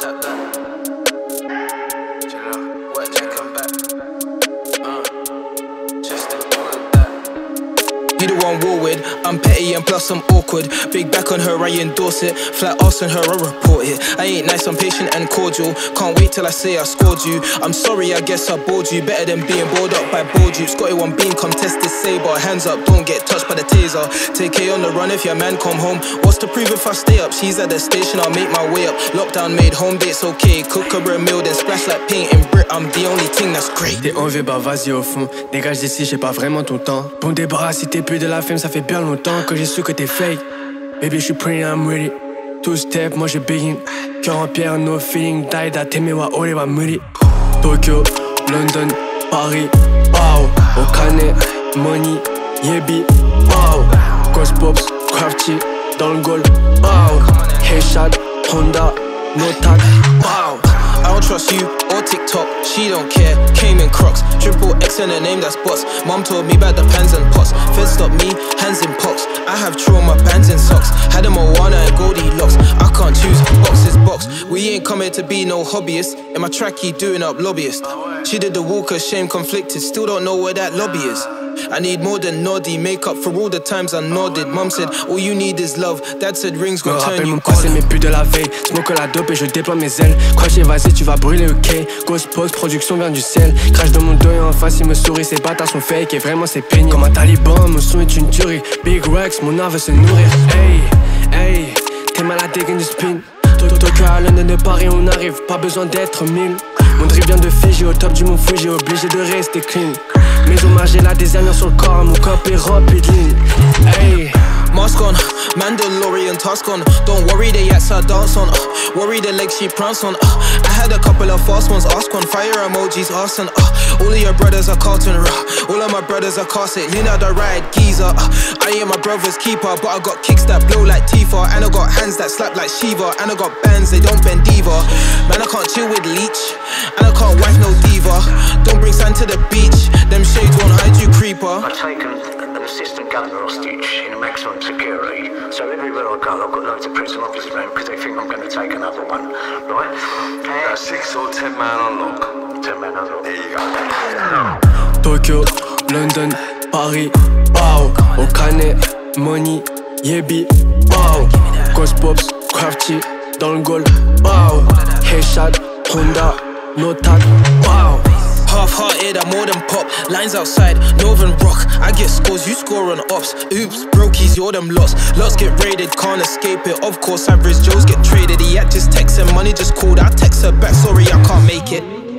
tap that. One war with. I'm petty and plus I'm awkward. Big back on her, I endorse it. Flat ass on her, I report it. I ain't nice, I'm patient and cordial. Can't wait till I say I scored you. I'm sorry, I guess I bored you. Better than being bored up by board you. Scotty one beam, contest this saber. Hands up, don't get touched by the taser. Take K on the run if your man come home. What's to prove if I stay up? She's at the station, I'll make my way up. Lockdown made home dates okay. Cook her a meal, then splash like paint in Brit. I'm the only thing that's great. T'es envieux, bah vas-y au fond. Dégage d'ici, j'ai pas vraiment ton temps. Bon débarras si t'es plus de la femme, ça fait bien longtemps que j'ai su que t'es fake. Baby, je suis prêt, I'm ready. Two step, moi je begin. Cœur en pierre, no feeling. Daida, teme wa ore wa muri. Tokyo, London, Paris. Wow, Okane, money, yebi. Wow, Ghost Pops, Crafty, dans le. Wow, Headshot, Honda, no tag. Wow. Don't trust you or TikTok, she don't care. Came in crocs, triple X in a name that's bots. Mom told me about the pans and pots. Fed stop me, hands in pox. I have trauma, bands and socks. Had a Moana and Goldilocks. I can't choose, box is box. We ain't coming to be no hobbyist. In my tracky, doing up lobbyist. She did the walker, shame conflicted. Still don't know where that lobby is. I need more than noddy, make up for all the times I nodded. Mom said, All you need is love. Dad said, Rings Me gon' turn you passé, mais plus de la veille. Smoke la dope et je déploie mes ailes. Crochet, vas-y, tu vas brûler, ok. Ghost Post, production vient du sel. Crash dans mon dos et en face, il me sourit. Ces bâtards sont fake et vraiment c'est pénible. Comme un taliban, mon son est une tuerie. Big Rex, mon art veut se nourrir. Hey, hey, t'es malade, gagne du spin. Tokyo à London de Paris, on arrive, pas besoin d'être mille. Mon drip vient de Fiji, au top du mont Fuji, obligé de rester clean. Mes hommages, j'ai la designer sur le corps, mon cop est rapide. Hey. Mask on, Mandalorian task on. Don't worry, the yats I dance on. Uh, worry the legs she prance on. Uh, I had a couple of fast ones. Ask one, fire emojis, arson. Uh, all of your brothers are Carlton. Uh, all of my brothers are Carset. Lean out the ride, geezer. Uh, I ain't my brother's keeper, but I got kicks that blow like Tifa. And I got hands that slap like Shiva. And I got bands, they don't bend diva. Man, I can't chill with leech. And I can't wife no diva. Don't bring sand to the beach. Them shades won't hide you, creeper. I've taken an assistant gunner hostage in maximum security. So everywhere I go, I've got loads of prison officers around because they think I'm going to take another one, right? Uh, six or ten man on lock. Ten men on There you go. Tokyo, London, Paris, wow, Okane, money, yebi, wow, ghostpops, Crafty, dans le goal, wow, Headshot, Honda, no tag, Hearted, I'm more than pop. Lines outside, Northern Rock. I get scores, you score on ops. Oops, brokies, you're them lots. Lots get raided, can't escape it. Of course, average Joes get traded. He had just texting, money just called. I text her back, sorry, I can't make it.